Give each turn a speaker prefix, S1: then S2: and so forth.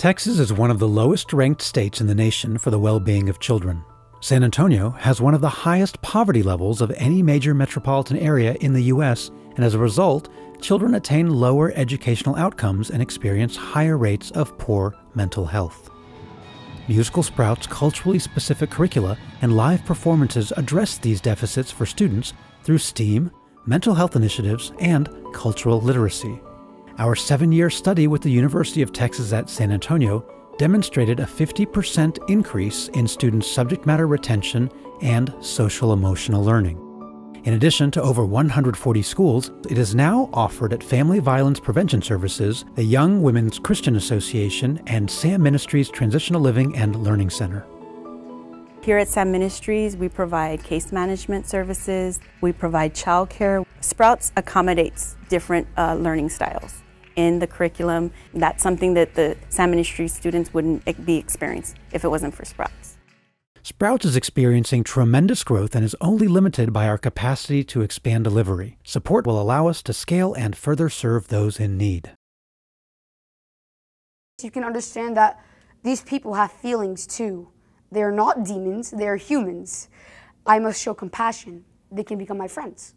S1: Texas is one of the lowest ranked states in the nation for the well being of children. San Antonio has one of the highest poverty levels of any major metropolitan area in the U.S., and as a result, children attain lower educational outcomes and experience higher rates of poor mental health. Musical Sprouts culturally specific curricula and live performances address these deficits for students through STEAM, mental health initiatives, and cultural literacy. Our seven year study with the University of Texas at San Antonio demonstrated a 50% increase in students' subject matter retention and social emotional learning. In addition to over 140 schools, it is now offered at Family Violence Prevention Services, the Young Women's Christian Association, and SAM Ministries Transitional Living and Learning Center.
S2: Here at SAM Ministries, we provide case management services, we provide childcare. Sprouts accommodates different uh, learning styles in the curriculum. That's something that the SAM Ministries students wouldn't be experienced if it wasn't for Sprouts.
S1: Sprouts is experiencing tremendous growth and is only limited by our capacity to expand delivery. Support will allow us to scale and further serve those in need.
S3: You can understand that these people have feelings too. They are not demons, they are humans. I must show compassion. They can become my friends.